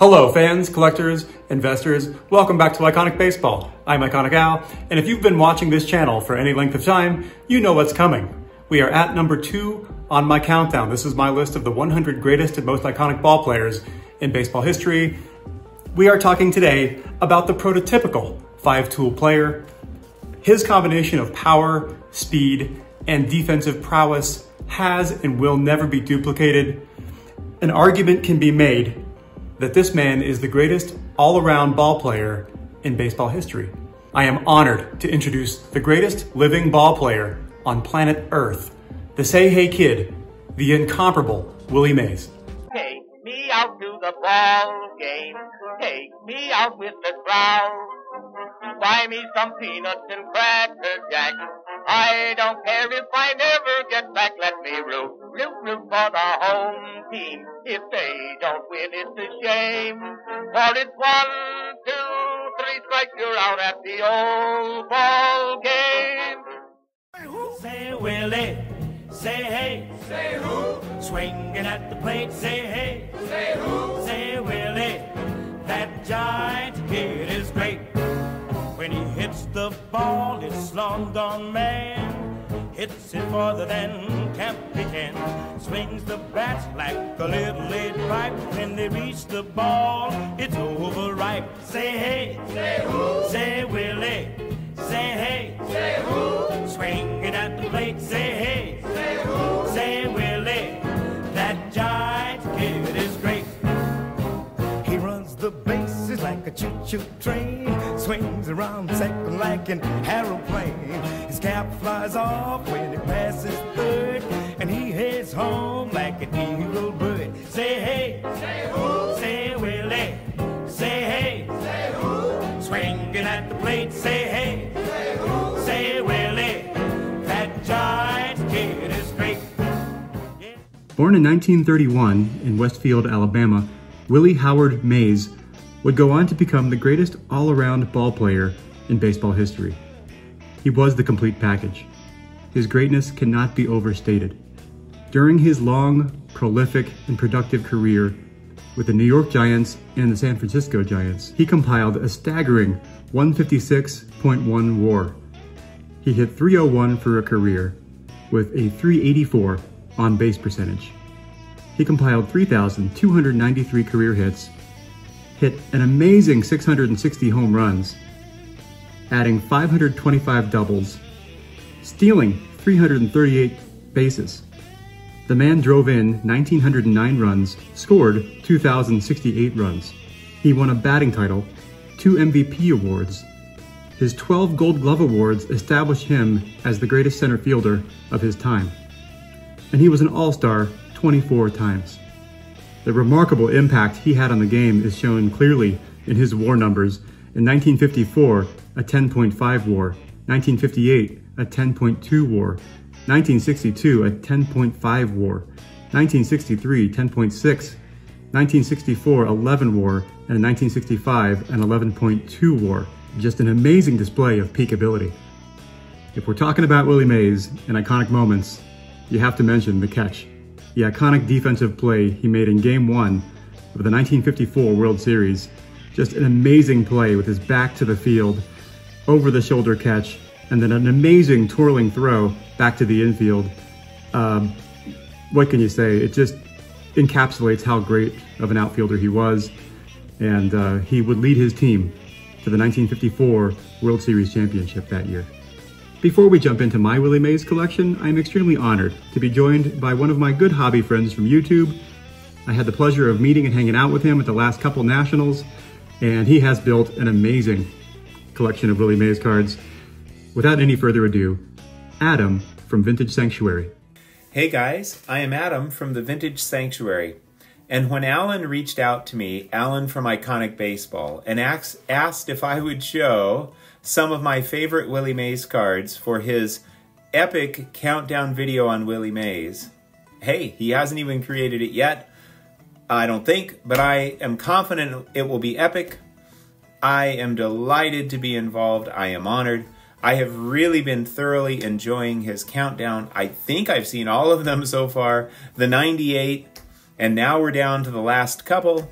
Hello, fans, collectors, investors. Welcome back to Iconic Baseball. I'm Iconic Al, and if you've been watching this channel for any length of time, you know what's coming. We are at number two on my countdown. This is my list of the 100 greatest and most iconic ball players in baseball history. We are talking today about the prototypical five-tool player. His combination of power, speed, and defensive prowess has and will never be duplicated. An argument can be made that this man is the greatest all-around ball player in baseball history. I am honored to introduce the greatest living ball player on planet Earth, the Say Hey Kid, the incomparable Willie Mays. Take me out to the ball game. Take me out with the crowd. Buy me some peanuts and cracker jack. I don't care if I never get back. Let me root, root, root for the home team. If they don't win, it's a shame. For it's one, two, three strikes, you're out at the old ball game. Say Willie, say hey. Say who? Swinging at the plate, say hey. Say who? Say Willie, that giant kid is great. When he hits the ball, it's long gone man. Hits it farther than Campy can. Swings the bat like a little lead pipe. When they reach the ball, it's overripe. Say hey. Say who? Say Willie. Say hey. Say who? Swinging at the plate. Say hey. Say who? Say Willie. That giant kid is great. He runs the bases like a choo-choo train. Swings around second like an aeroplane. His cap flies off when he passes third. And he heads home like an eagle bird. Say hey. Say who? Say Willie. Say hey. Say who? Swinging at the plate. Say hey. Say who? Say Willie. That giant kid is great. Born in 1931 in Westfield, Alabama, Willie Howard Mays would go on to become the greatest all-around ball player in baseball history. He was the complete package. His greatness cannot be overstated. During his long, prolific, and productive career with the New York Giants and the San Francisco Giants, he compiled a staggering 156.1 WAR. He hit 301 for a career with a 384 on base percentage. He compiled 3,293 career hits, hit an amazing 660 home runs, adding 525 doubles, stealing 338 bases. The man drove in 1,909 runs, scored 2,068 runs. He won a batting title, two MVP awards. His 12 Gold Glove awards established him as the greatest center fielder of his time. And he was an All-Star 24 times. The remarkable impact he had on the game is shown clearly in his WAR numbers. In 1954, a 10.5 WAR, 1958, a 10.2 WAR, 1962, a 10.5 WAR, 1963, 10.6, 1964, 11 WAR, and in 1965, an 11.2 WAR. Just an amazing display of peak ability. If we're talking about Willie Mays and iconic moments, you have to mention the catch. The iconic defensive play he made in Game 1 of the 1954 World Series. Just an amazing play with his back to the field, over the shoulder catch, and then an amazing twirling throw back to the infield. Um, what can you say? It just encapsulates how great of an outfielder he was. And uh, he would lead his team to the 1954 World Series championship that year. Before we jump into my Willie Mays collection, I'm extremely honored to be joined by one of my good hobby friends from YouTube. I had the pleasure of meeting and hanging out with him at the last couple nationals, and he has built an amazing collection of Willie Mays cards. Without any further ado, Adam from Vintage Sanctuary. Hey guys, I am Adam from the Vintage Sanctuary. And when Alan reached out to me, Alan from Iconic Baseball, and asked if I would show some of my favorite Willie Mays cards for his epic countdown video on Willie Mays. Hey, he hasn't even created it yet, I don't think, but I am confident it will be epic. I am delighted to be involved. I am honored. I have really been thoroughly enjoying his countdown. I think I've seen all of them so far, the 98, and now we're down to the last couple.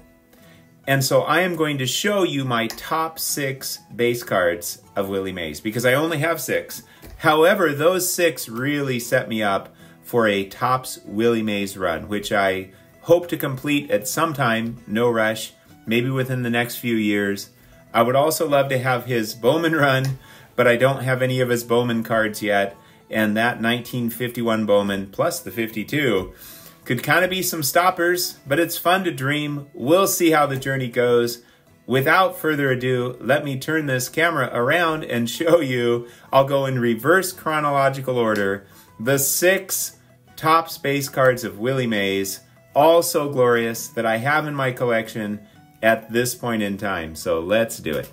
And so I am going to show you my top six base cards of Willie Mays because I only have six. However, those six really set me up for a Topps Willie Mays run, which I hope to complete at some time, no rush, maybe within the next few years. I would also love to have his Bowman run, but I don't have any of his Bowman cards yet. And that 1951 Bowman plus the 52 could kind of be some stoppers, but it's fun to dream. We'll see how the journey goes. Without further ado, let me turn this camera around and show you. I'll go in reverse chronological order. The six Topps base cards of Willie Mays, all so glorious that I have in my collection at this point in time. So let's do it.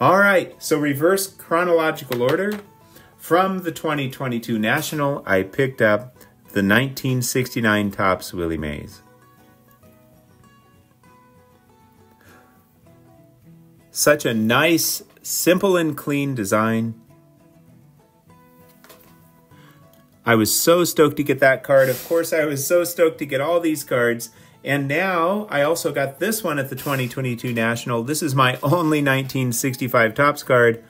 All right, so reverse chronological order. From the 2022 National, I picked up the 1969 Topps Willie Mays. Such a nice, simple and clean design. I was so stoked to get that card. Of course, I was so stoked to get all these cards. And now I also got this one at the 2022 National. This is my only 1965 Topps card.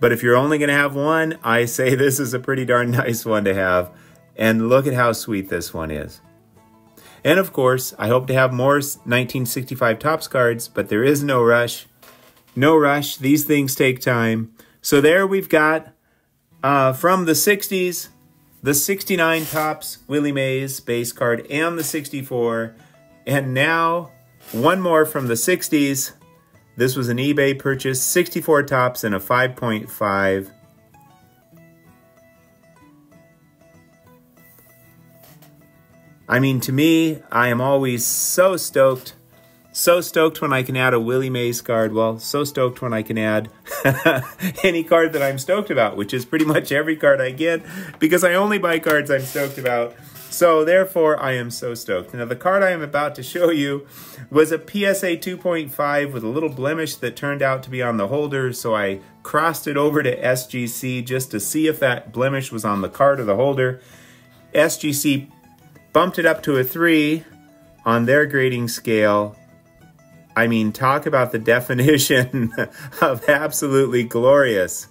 But if you're only going to have one, I say this is a pretty darn nice one to have. And look at how sweet this one is. And of course, I hope to have more 1965 Topps cards, but there is no rush. No rush. These things take time. So there we've got uh, from the 60s, the 69 Topps Willie Mays base card and the 64. And now one more from the 60s. This was an eBay purchase, 64 Topps and a 5.5 I mean, to me, I am always so stoked. So stoked when I can add a Willie Mays card. Well, so stoked when I can add any card that I'm stoked about, which is pretty much every card I get because I only buy cards I'm stoked about. So therefore, I am so stoked. Now, the card I am about to show you was a PSA 2.5 with a little blemish that turned out to be on the holder. So I crossed it over to SGC just to see if that blemish was on the card or the holder. SGC bumped it up to a three on their grading scale. I mean, talk about the definition of absolutely glorious.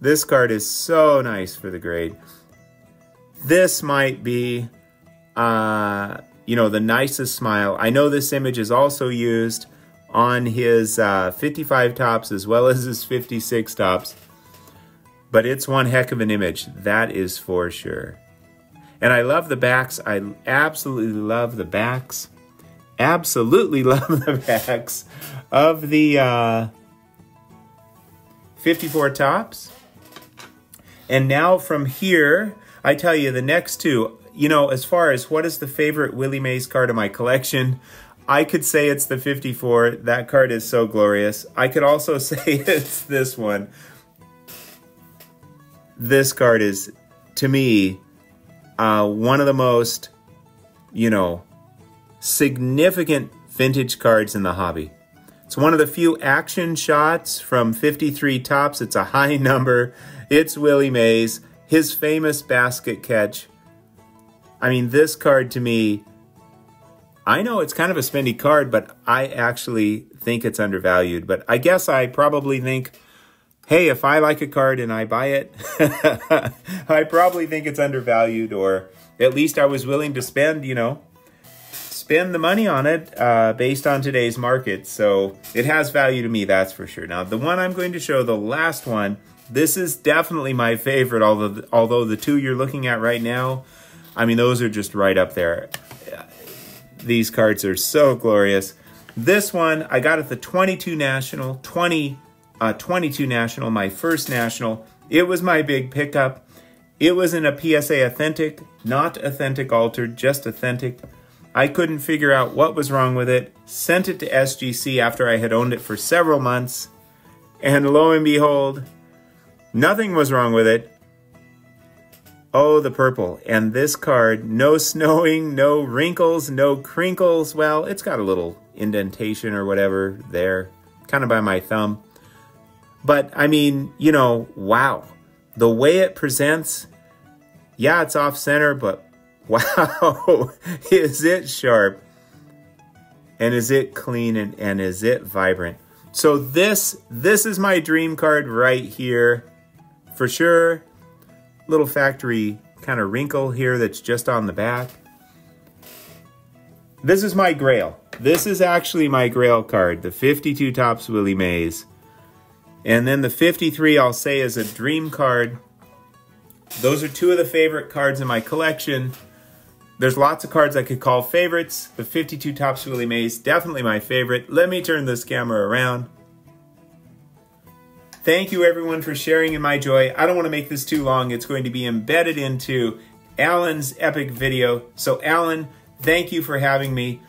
This card is so nice for the grade. This might be, uh, you know, the nicest smile. I know this image is also used on his uh, 55 Topps as well as his 56 Topps. But it's one heck of an image, that is for sure. And I love the backs. I absolutely love the backs. Absolutely love the backs of the uh, 54 Topps. And now from here, I tell you the next two, you know, as far as what is the favorite Willie Mays card of my collection, I could say it's the 54. That card is so glorious. I could also say it's this one. This card is, to me, uh, one of the most, you know, significant vintage cards in the hobby. It's one of the few action shots from 53 Topps. It's a high number. It's Willie Mays, his famous basket catch. I mean, this card to me, I know it's kind of a spendy card, but I actually think it's undervalued. But I guess I probably think hey, if I like a card and I buy it, I probably think it's undervalued, or at least I was willing to spend, you know, spend the money on it uh, based on today's market. So it has value to me, that's for sure. Now, the one I'm going to show, the last one, this is definitely my favorite, although, although the two you're looking at right now, I mean, those are just right up there. These cards are so glorious. This one, I got at the 22 National, 20 uh, 22 National, my first National. It was my big pickup. It was in a PSA authentic, not authentic altered, just authentic. I couldn't figure out what was wrong with it. Sent it to SGC after I had owned it for several months. And lo and behold, nothing was wrong with it. Oh, the purple. And this card, no snowing, no wrinkles, no crinkles. Well, it's got a little indentation or whatever there, kind of by my thumb. But I mean, you know, wow. The way it presents, yeah, it's off center, but wow, is it sharp. And is it clean and, and is it vibrant? So this, this is my dream card right here. For sure, little factory kind of wrinkle here that's just on the back. This is my grail. This is actually my grail card, the 52 Topps Willie Mays. And then the 53 I'll say is a dream card. Those are two of the favorite cards in my collection. There's lots of cards I could call favorites. The 52 Topps Willie Mays, definitely my favorite. Let me turn this camera around. Thank you everyone for sharing in my joy. I don't want to make this too long. It's going to be embedded into Alan's epic video. So Alan, thank you for having me.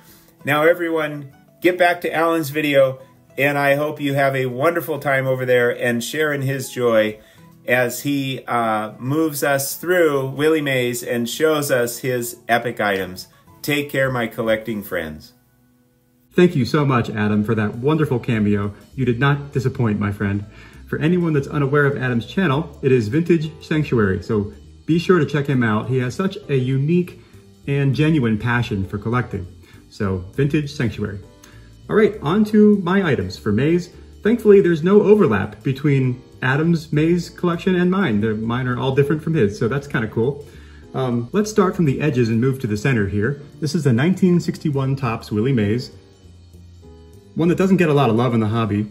Now everyone, get back to Alan's video and I hope you have a wonderful time over there and share in his joy as he uh, moves us through Willie Mays and shows us his epic items. Take care, my collecting friends. Thank you so much, Adam, for that wonderful cameo. You did not disappoint, my friend. For anyone that's unaware of Adam's channel, it is Vintage Sanctuary, so be sure to check him out. He has such a unique and genuine passion for collecting. So, Vintage Sanctuary. All right, on to my items for Mays. Thankfully, there's no overlap between Adam's Mays collection and mine. They're, mine are all different from his, so that's kind of cool. Um, let's start from the edges and move to the center here. This is the 1961 Topps Willie Mays, one that doesn't get a lot of love in the hobby.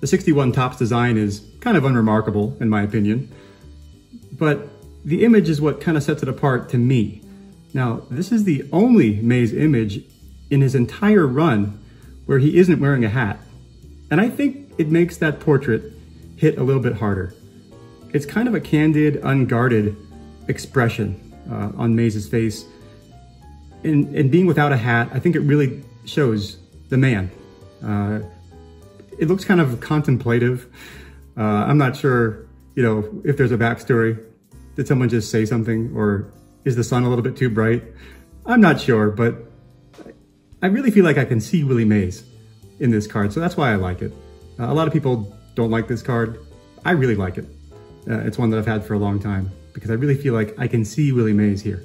The 61 Topps design is kind of unremarkable, in my opinion, but the image is what kind of sets it apart to me. Now, this is the only Mays image in his entire run where he isn't wearing a hat. And I think it makes that portrait hit a little bit harder. It's kind of a candid, unguarded expression uh, on Mays' face. And, and being without a hat, I think it really shows the man. Uh, it looks kind of contemplative. Uh, I'm not sure, you know, if there's a backstory. Did someone just say something or is the sun a little bit too bright? I'm not sure, but I really feel like I can see Willie Mays in this card, so that's why I like it. Uh, a lot of people don't like this card. I really like it. Uh, it's one that I've had for a long time because I really feel like I can see Willie Mays here.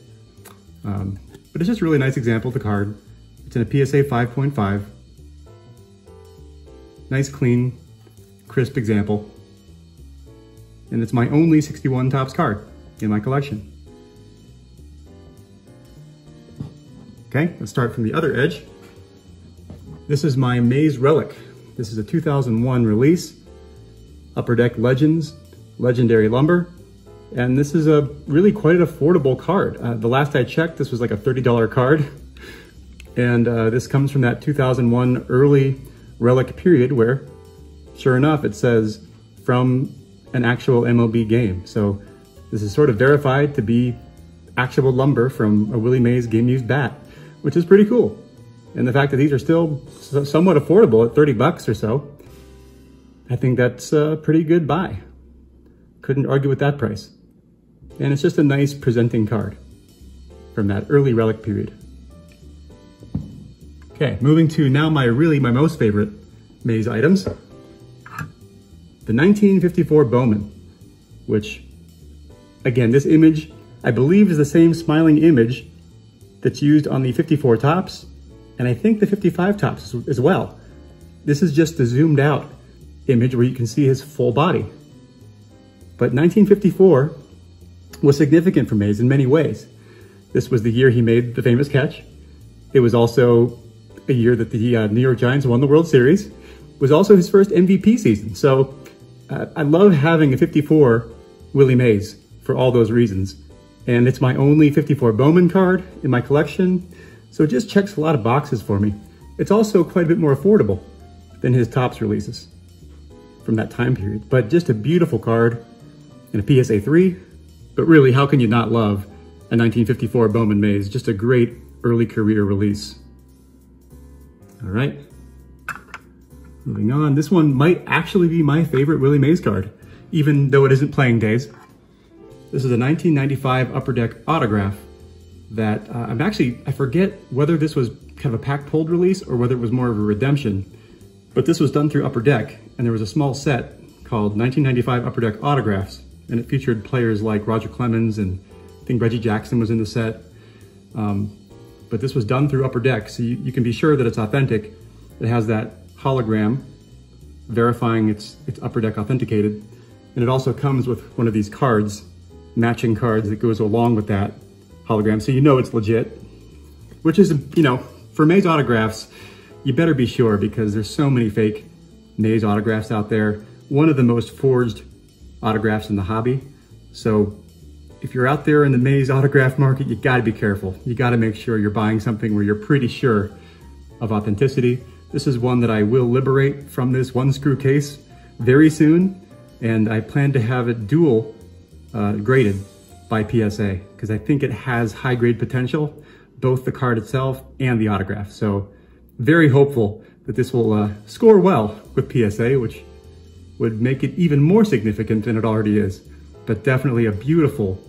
Um, but it's just a really nice example of the card. It's in a PSA 5.5 Nice, clean, crisp example. And it's my only 61 Topps card in my collection. Okay, let's start from the other edge. This is my Mays Relic. This is a 2001 release. Upper Deck Legends, Legendary Lumber. And this is a really quite an affordable card. Uh, the last I checked, this was like a $30 card. And uh, this comes from that 2001 early relic period where, sure enough, it says from an actual MLB game. So this is sort of verified to be actual lumber from a Willie Mays game used bat, which is pretty cool. And the fact that these are still somewhat affordable at 30 bucks or so, I think that's a pretty good buy. Couldn't argue with that price. And it's just a nice presenting card from that early relic period. Okay, moving to now my really my most favorite Mays items. The 1954 Bowman, which again, this image I believe is the same smiling image that's used on the 54 Topps, and I think the 55 Topps as well. This is just the zoomed out image where you can see his full body. But 1954 was significant for Mays in many ways. This was the year he made the famous catch. It was also a year that the uh, New York Giants won the World Series, was also his first MVP season. So uh, I love having a 54 Willie Mays for all those reasons. And it's my only 54 Bowman card in my collection, so it just checks a lot of boxes for me. It's also quite a bit more affordable than his Topps releases from that time period. But just a beautiful card and a PSA 3. But really, how can you not love a 1954 Bowman Mays? Just a great early career release. All right. Moving on, this one might actually be my favorite Willie Mays card, even though it isn't playing days. This is a 1995 Upper Deck autograph that uh, I'm actually, I forget whether this was kind of a pack pulled release or whether it was more of a redemption, but this was done through Upper Deck and there was a small set called 1995 Upper Deck Autographs and it featured players like Roger Clemens and I think Reggie Jackson was in the set. Um, but this was done through Upper Deck, so you, you can be sure that it's authentic. It has that hologram verifying it's, it's Upper Deck authenticated. And it also comes with one of these cards, matching cards that goes along with that hologram, so you know it's legit. Which is, you know, for Mays autographs, you better be sure because there's so many fake Mays autographs out there. One of the most forged autographs in the hobby. So if you're out there in the Mays autograph market, you gotta be careful. You gotta make sure you're buying something where you're pretty sure of authenticity. This is one that I will liberate from this one screw case very soon. And I plan to have it dual uh, graded by PSA because I think it has high grade potential, both the card itself and the autograph. So very hopeful that this will uh, score well with PSA, which would make it even more significant than it already is. But definitely a beautiful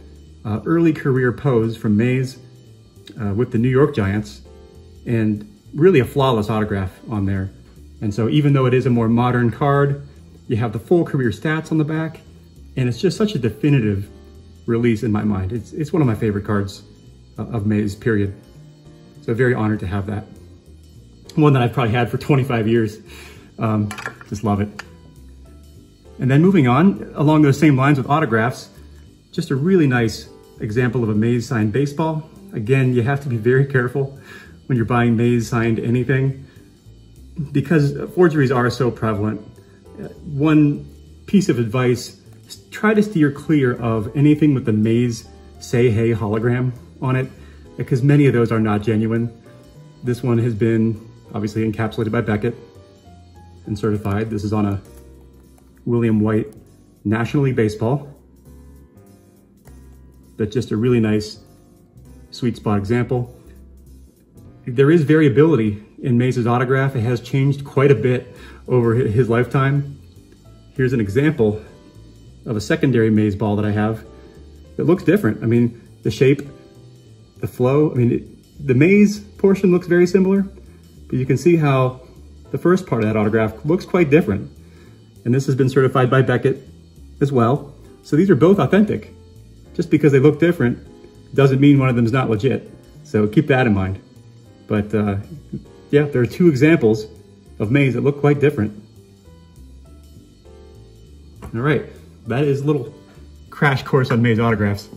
uh, early career pose from Mays uh, with the New York Giants and really a flawless autograph on there. And so even though it is a more modern card, you have the full career stats on the back, and it's just such a definitive release in my mind. It's, it's one of my favorite cards uh, of Mays, period. So very honored to have that. One that I've probably had for 25 years. Um, just love it. And then moving on, along those same lines with autographs, just a really nice example of a Mays signed baseball. Again, you have to be very careful when you're buying Mays signed anything because forgeries are so prevalent. Uh, one piece of advice, try to steer clear of anything with the Mays Say Hey hologram on it because many of those are not genuine. This one has been obviously encapsulated by Beckett and certified. This is on a William White National League Baseball. That's just a really nice sweet spot example. There is variability in Mays' autograph. It has changed quite a bit over his lifetime. Here's an example of a secondary Mays ball that I have that looks different. I mean, the shape, the flow, I mean, it, the Mays portion looks very similar, but you can see how the first part of that autograph looks quite different. And this has been certified by Beckett as well. So these are both authentic. Just because they look different doesn't mean one of them is not legit. So keep that in mind. But uh, yeah, there are two examples of Mays that look quite different. All right, that is a little crash course on Mays autographs.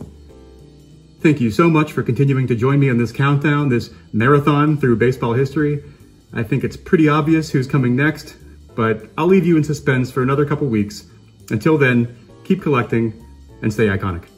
Thank you so much for continuing to join me on this countdown, this marathon through baseball history. I think it's pretty obvious who's coming next, but I'll leave you in suspense for another couple weeks. Until then, keep collecting and stay iconic.